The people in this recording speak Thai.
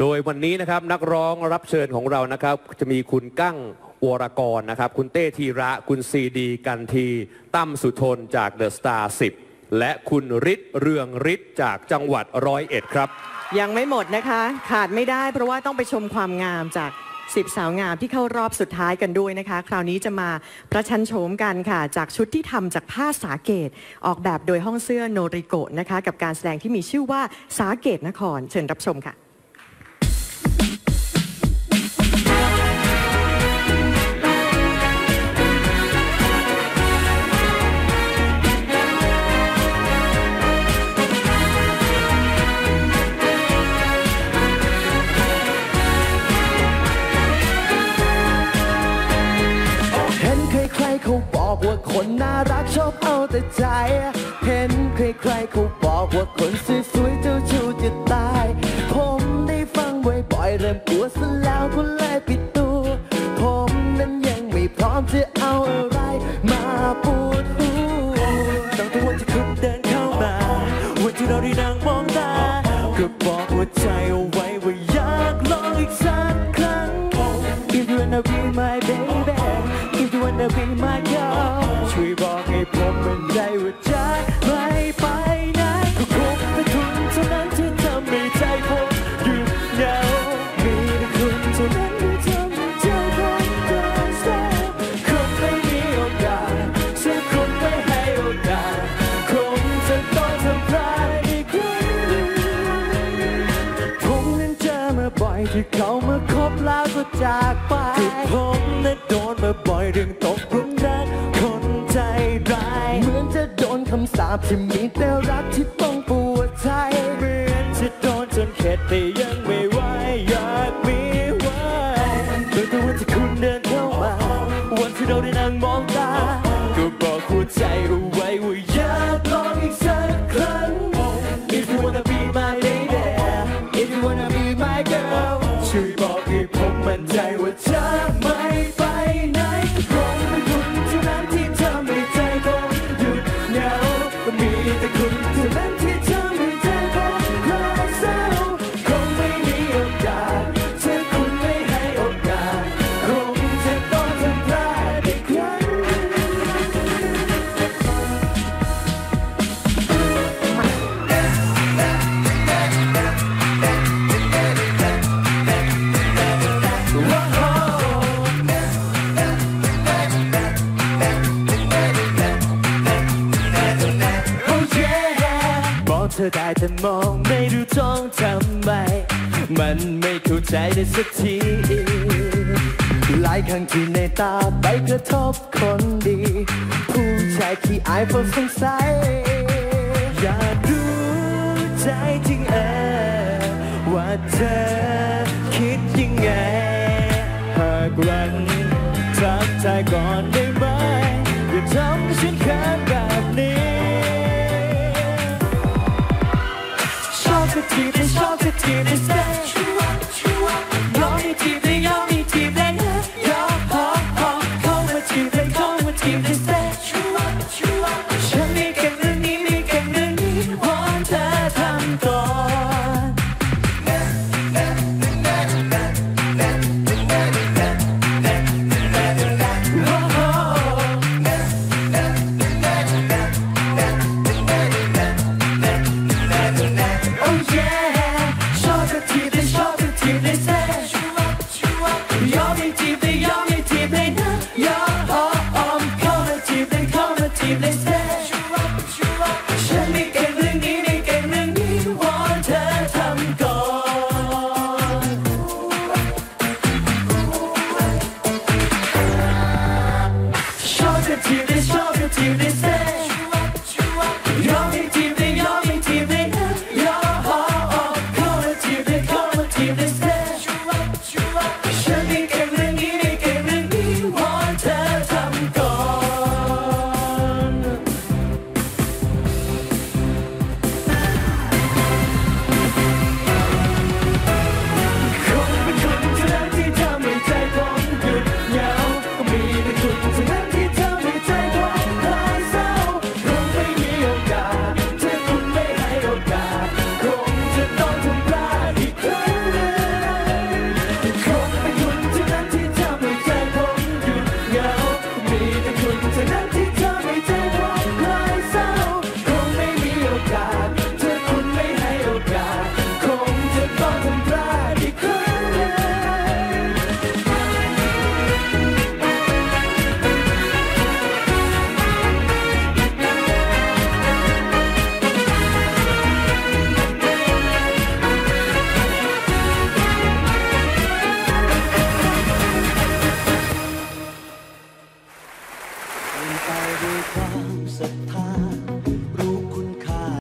โดยวันนี้นะครับนักร้องรับเชิญของเรานะครับ จะมีคุณกั้งวรกรนะครับ คุณเต้ธีระ คุณซีดีกันทีตั้มสุทนจากเดอะสตาร์10และคุณฤทธิ์เรืองฤทธิ์จากจังหวัดร้อยเอ็ดครับ ยังไม่หมดนะคะ ขาดไม่ได้เพราะว่าต้องไปชมความงามจากสิบสาวงามที่เข้ารอบสุดท้ายกันด้วยนะคะ คราวนี้จะมาประชันโฉมกันค่ะ จากชุดที่ทำจากผ้าสาเกต ออกแบบโดยห้องเสื้อโนริโกะนะคะ กับการแสดงที่มีชื่อว่าสาเกตนคร เชิญรับชมค่ะ ชอบเอาแต่ใจ เห็นใครๆเขาบอกว่าคนสวยๆเจ้าชู้จะตาย ผมได้ฟังบ่อยๆเริ่มกลัวซะแล้วก็เลยปิดตัวผมนั้นยังไม่พร้อมจะเอาอะไร มาปวดหัวตั้งแต่วันที่คุณเดินเข้ามา วันที่เราได้นั่งมองตาก็บอกหัวใจเอาไว้ เขามาคบแล้วก็จากไปคือผมนั้นโดนมาบ่อยเรื่องตกหลุมรักคนใจร้ายเหมือนจะโดนคำสาปที่มีแต่รักที่ต้องปวดใจเหมือนจะโดนจนเข็ดแต่ยังไม่ไหวอยากมีไว้ตั้งแต่วันที่คุณเดินเข้ามา วันที่เราได้นั่งมองตา ก็บอกหัวใจเอาไว้ว่าอยากลองอีกสักครั้ง If you wanna be ช่วยบอกให้ผมมั่นใจว่าจะไม่ไป อกเธอได้แต่มองไม่รู้ท้องทำไม มันไม่เข้าใจได้สักที หลายครั้งที่ในตาไปกระทบคนดี ผู้ชายขี้อายเพราะสงสัย อยากรู้ใจจริงเออว่าเธอคิดยังไง หากวันทักทายก่อนได้ไหมอย่าทำให้ฉันเขินแบ this